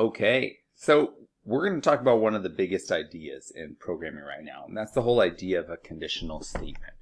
Okay, so we're going to talk about one of the biggest ideas in programming right now, and that's the whole idea of a conditional statement.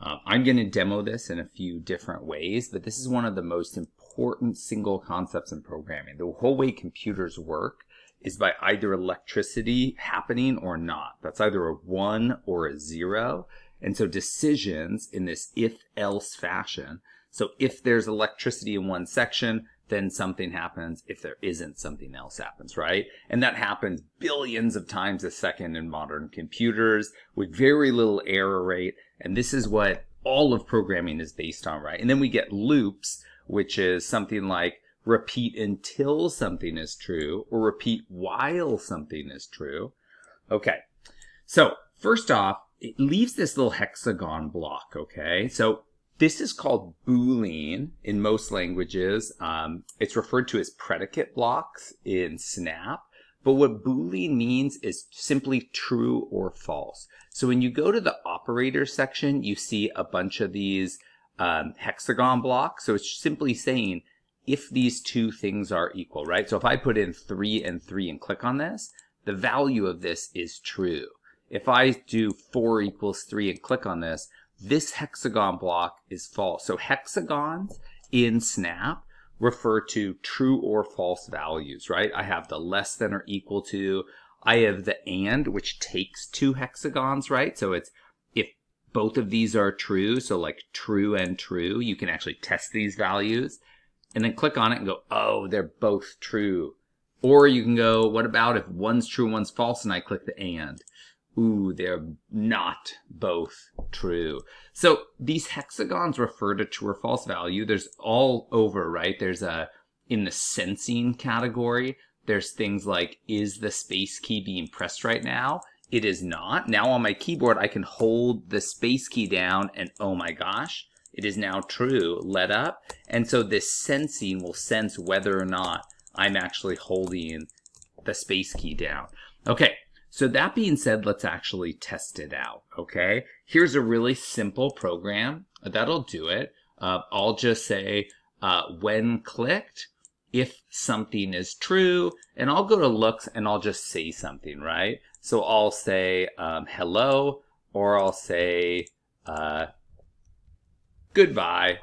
Uh, I'm going to demo this in a few different ways, but this is one of the most important single concepts in programming. The whole way computers work is by either electricity happening or not. That's either a one or a zero. And so decisions in this if-else fashion. So if there's electricity in one section, then something happens. If there isn't, something else happens, right? And that happens billions of times a second in modern computers with very little error rate. And this is what all of programming is based on, right? And then we get loops, which is something like repeat until something is true or repeat while something is true. Okay. So first off, it leaves this little hexagon block, okay? So this is called Boolean in most languages. Um, it's referred to as predicate blocks in Snap. But what Boolean means is simply true or false. So when you go to the operator section, you see a bunch of these um, hexagon blocks. So it's simply saying if these two things are equal, right? So if I put in three and three and click on this, the value of this is true. If I do four equals three and click on this, this hexagon block is false. So hexagons in Snap refer to true or false values, right? I have the less than or equal to. I have the and, which takes two hexagons, right? So it's if both of these are true, so like true and true, you can actually test these values and then click on it and go, oh, they're both true. Or you can go, what about if one's true one's false and I click the and? Ooh, they're not both true. So these hexagons refer to true or false value. There's all over, right? There's a, in the sensing category, there's things like, is the space key being pressed right now? It is not. Now on my keyboard, I can hold the space key down and oh my gosh, it is now true, let up. And so this sensing will sense whether or not I'm actually holding the space key down. Okay, so that being said, let's actually test it out, okay? Here's a really simple program. That'll do it. Uh, I'll just say, uh, when clicked, if something is true, and I'll go to looks and I'll just say something, right? So I'll say um, hello, or I'll say uh, goodbye.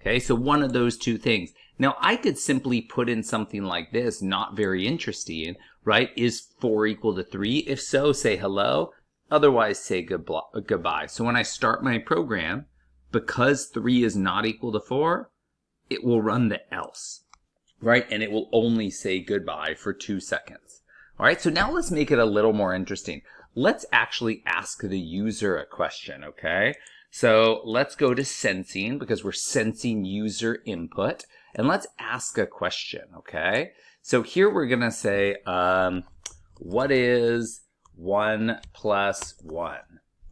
Okay, so one of those two things. Now I could simply put in something like this, not very interesting, right? Is 4 equal to 3? If so, say hello. Otherwise, say goodbye. So when I start my program, because 3 is not equal to 4, it will run the else, right? And it will only say goodbye for two seconds. All right, so now let's make it a little more interesting. Let's actually ask the user a question, okay? So let's go to sensing because we're sensing user input and let's ask a question, okay? So here we're to say, um, what is 1 plus 1?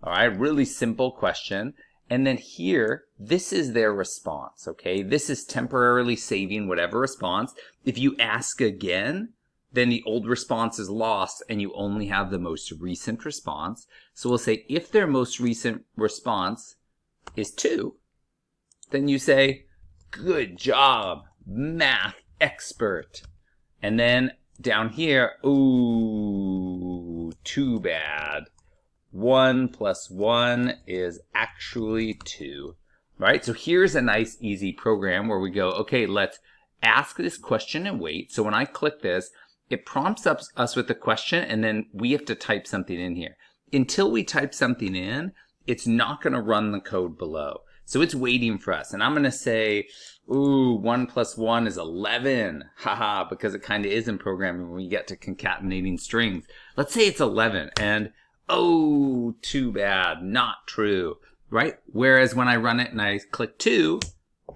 All right, really simple question. And then here, this is their response, okay? This is temporarily saving whatever response. If you ask again, then the old response is lost and you only have the most recent response. So we'll say if their most recent response is 2, then you say, good job, math expert. And then down here, ooh, too bad. 1 plus 1 is actually 2. Right? So here's a nice easy program where we go, okay, let's ask this question and wait. So when I click this, it prompts up us with a question and then we have to type something in here. Until we type something in, it's not going to run the code below. So it's waiting for us. And I'm going to say, ooh, 1 plus 1 is 11. Haha, because it kind of is in programming when we get to concatenating strings. Let's say it's 11 and, oh, too bad, not true, right? Whereas when I run it and I click 2,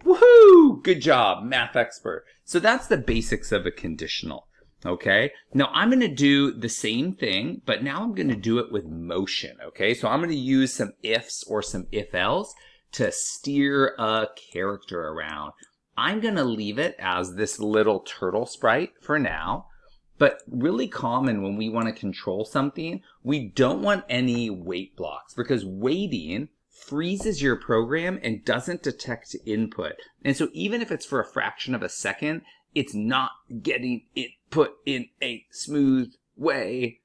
woohoo, good job, math expert. So that's the basics of a conditional. Okay. Now I'm going to do the same thing, but now I'm going to do it with motion. Okay. So I'm going to use some ifs or some if else to steer a character around. I'm going to leave it as this little turtle sprite for now. But really common when we want to control something, we don't want any wait blocks because waiting freezes your program and doesn't detect input. And so even if it's for a fraction of a second, it's not getting it put in a smooth way.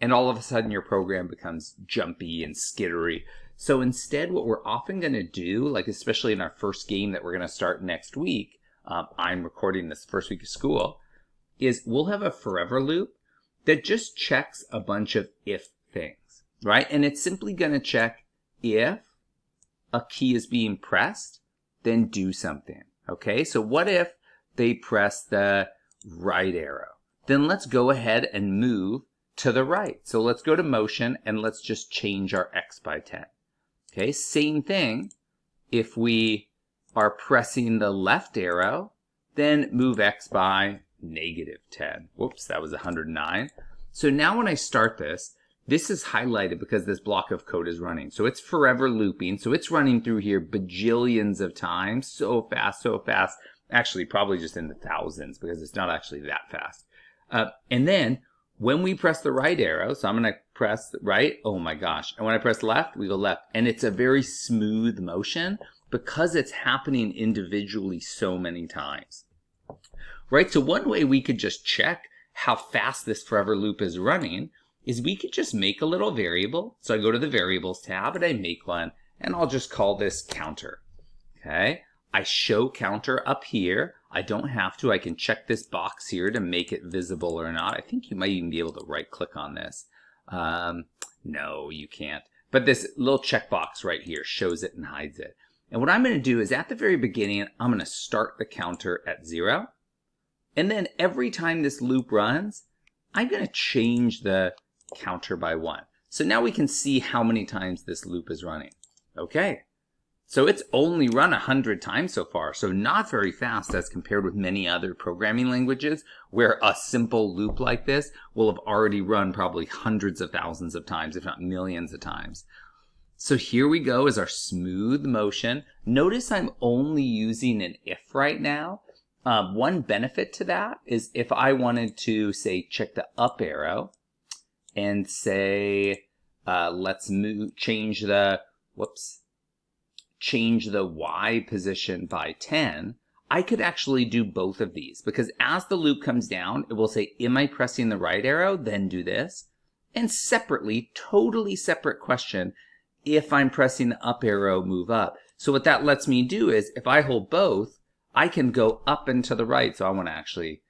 And all of a sudden your program becomes jumpy and skittery. So instead, what we're often going to do, like especially in our first game that we're going to start next week, um, I'm recording this first week of school, is we'll have a forever loop that just checks a bunch of if things, right? And it's simply going to check if a key is being pressed, then do something. Okay, so what if they press the right arrow? Then let's go ahead and move to the right. So let's go to motion and let's just change our X by 10. Okay, same thing. If we are pressing the left arrow, then move X by negative 10. Whoops, that was 109. So now when I start this, this is highlighted because this block of code is running. So it's forever looping. So it's running through here bajillions of times, so fast, so fast. Actually, probably just in the thousands because it's not actually that fast. Uh, and then when we press the right arrow, so I'm going to press right, oh my gosh. And when I press left, we go left. And it's a very smooth motion because it's happening individually so many times. Right? So one way we could just check how fast this forever loop is running is we could just make a little variable. So I go to the variables tab and I make one and I'll just call this counter. Okay. I show counter up here. I don't have to. I can check this box here to make it visible or not. I think you might even be able to right click on this. Um, no, you can't. But this little checkbox right here shows it and hides it. And what I'm going to do is at the very beginning, I'm going to start the counter at zero. And then every time this loop runs, I'm going to change the counter by one. So now we can see how many times this loop is running. Okay. So it's only run 100 times so far, so not very fast as compared with many other programming languages where a simple loop like this will have already run probably hundreds of thousands of times, if not millions of times. So here we go is our smooth motion. Notice I'm only using an if right now. Um, one benefit to that is if I wanted to say check the up arrow and say uh, let's move change the whoops change the Y position by 10, I could actually do both of these because as the loop comes down, it will say, am I pressing the right arrow? Then do this. And separately, totally separate question, if I'm pressing the up arrow, move up. So what that lets me do is if I hold both, I can go up and to the right. So I want to actually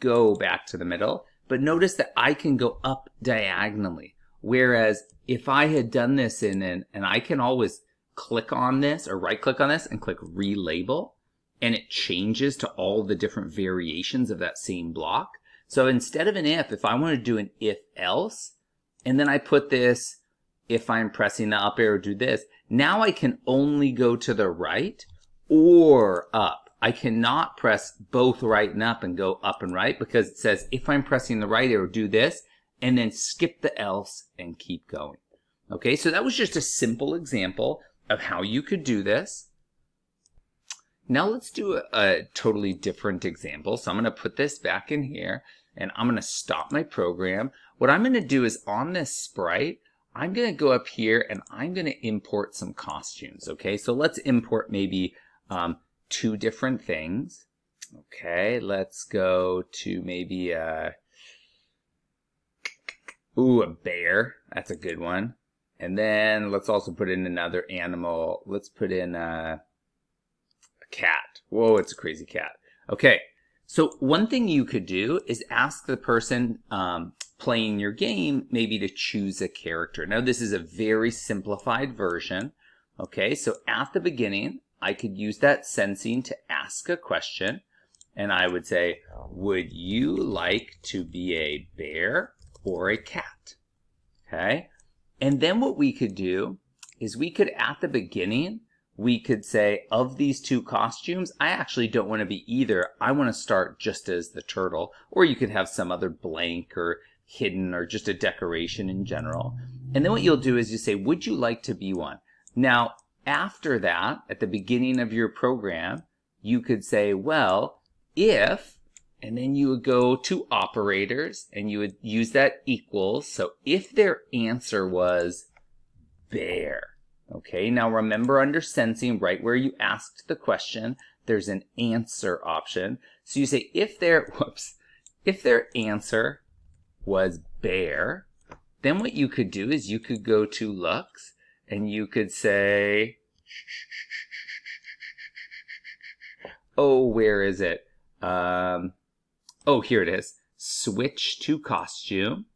go back to the middle. But notice that I can go up diagonally. Whereas if I had done this in an, and I can always click on this or right click on this and click relabel and it changes to all the different variations of that same block. So instead of an if, if I want to do an if else, and then I put this, if I'm pressing the up arrow, do this, now I can only go to the right or up. I cannot press both right and up and go up and right because it says if I'm pressing the right arrow, do this, and then skip the else and keep going. Okay, so that was just a simple example of how you could do this. Now let's do a, a totally different example. So I'm going to put this back in here and I'm going to stop my program. What I'm going to do is on this sprite, I'm going to go up here and I'm going to import some costumes. Okay, so let's import maybe um, two different things. Okay, let's go to maybe a, ooh, a bear. That's a good one. And then let's also put in another animal. Let's put in a, a cat. Whoa, it's a crazy cat. Okay, so one thing you could do is ask the person um, playing your game maybe to choose a character. Now this is a very simplified version. Okay, so at the beginning, I could use that sensing to ask a question. And I would say, would you like to be a bear or a cat? Okay, and then what we could do is we could, at the beginning, we could say, of these two costumes, I actually don't want to be either. I want to start just as the turtle. Or you could have some other blank or hidden or just a decoration in general. And then what you'll do is you say, would you like to be one? Now, after that, at the beginning of your program, you could say, well, if and then you would go to operators and you would use that equals. So if their answer was bear, okay, now remember under sensing, right where you asked the question, there's an answer option. So you say if their, whoops, if their answer was bear, then what you could do is you could go to looks and you could say, oh, where is it? Um, oh, here it is. Switch to costume,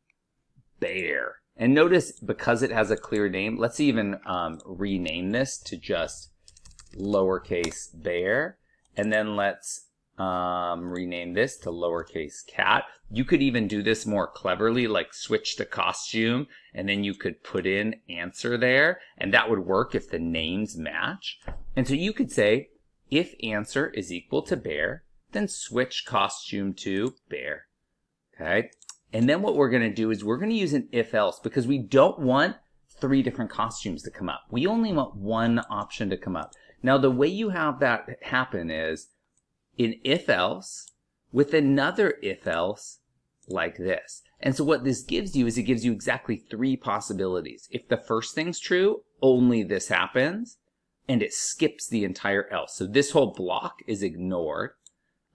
bear. And notice because it has a clear name, let's even um, rename this to just lowercase bear. And then let's um, rename this to lowercase cat. You could even do this more cleverly, like switch to costume, and then you could put in answer there, and that would work if the names match. And so you could say, if answer is equal to bear, then switch costume to bear. Okay. And then what we're going to do is we're going to use an if else because we don't want three different costumes to come up. We only want one option to come up. Now, the way you have that happen is in if else with another if else like this. And so what this gives you is it gives you exactly three possibilities. If the first thing's true, only this happens and it skips the entire else. So this whole block is ignored.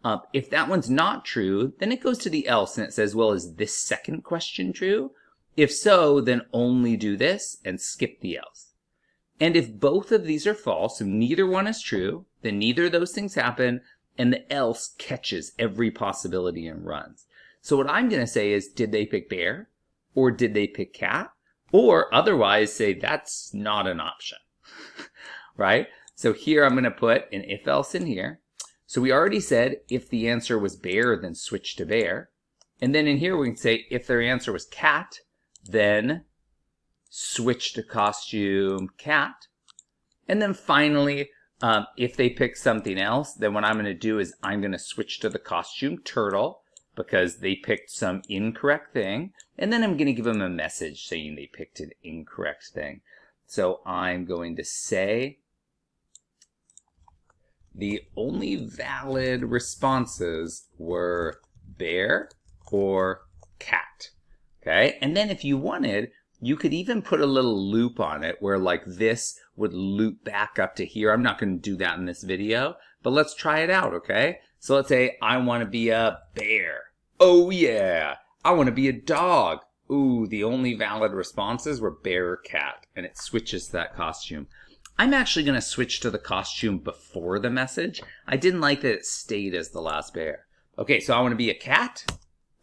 Um, if that one's not true, then it goes to the else and it says, well, is this second question true? If so, then only do this and skip the else. And if both of these are false, so neither one is true, then neither of those things happen, and the else catches every possibility and runs. So what I'm going to say is, did they pick bear? Or did they pick cat? Or otherwise say that's not an option, right? So here I'm going to put an if else in here. So we already said if the answer was bear, then switch to bear. And then in here we can say if their answer was cat, then switch to costume cat. And then finally, um, if they pick something else, then what I'm going to do is I'm going to switch to the costume turtle because they picked some incorrect thing. And then I'm going to give them a message saying they picked an incorrect thing. So I'm going to say the only valid responses were bear or cat. Okay. And then if you wanted, you could even put a little loop on it where like this would loop back up to here. I'm not going to do that in this video, but let's try it out, okay? So let's say I want to be a bear. Oh yeah. I want to be a dog. Ooh, the only valid responses were bear or cat, and it switches that costume. I'm actually going to switch to the costume before the message. I didn't like that it stayed as the last bear. Okay, so I want to be a cat.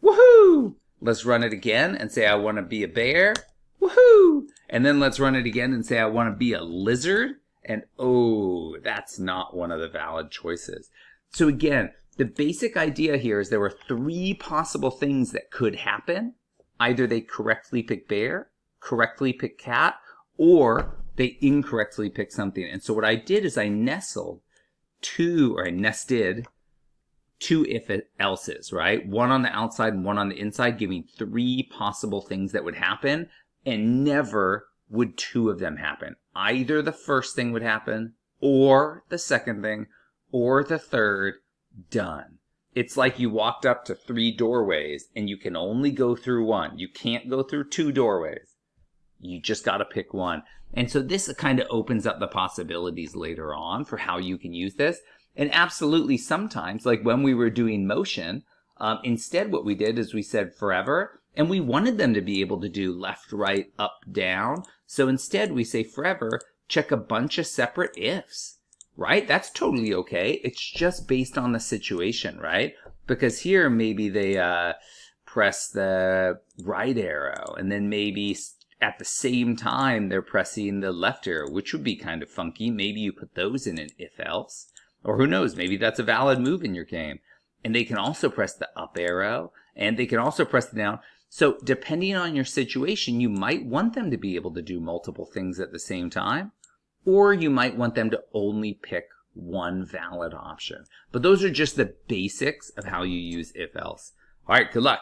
Woohoo! Let's run it again and say I want to be a bear. Woohoo! And then let's run it again and say I want to be a lizard. And oh, that's not one of the valid choices. So again, the basic idea here is there were three possible things that could happen. Either they correctly pick bear, correctly pick cat, or they incorrectly pick something. And so what I did is I nestled two, or I nested two if else's, right? One on the outside and one on the inside, giving three possible things that would happen and never would two of them happen. Either the first thing would happen, or the second thing, or the third, done. It's like you walked up to three doorways and you can only go through one. You can't go through two doorways. You just got to pick one. And so this kind of opens up the possibilities later on for how you can use this. And absolutely sometimes, like when we were doing motion, um, instead what we did is we said forever and we wanted them to be able to do left, right, up, down. So instead we say forever, check a bunch of separate ifs, right? That's totally okay. It's just based on the situation, right? Because here maybe they uh, press the right arrow and then maybe at the same time they're pressing the left arrow, which would be kind of funky. Maybe you put those in an if else. Or who knows, maybe that's a valid move in your game. And they can also press the up arrow and they can also press the down. So depending on your situation, you might want them to be able to do multiple things at the same time, or you might want them to only pick one valid option. But those are just the basics of how you use if else. All right, good luck.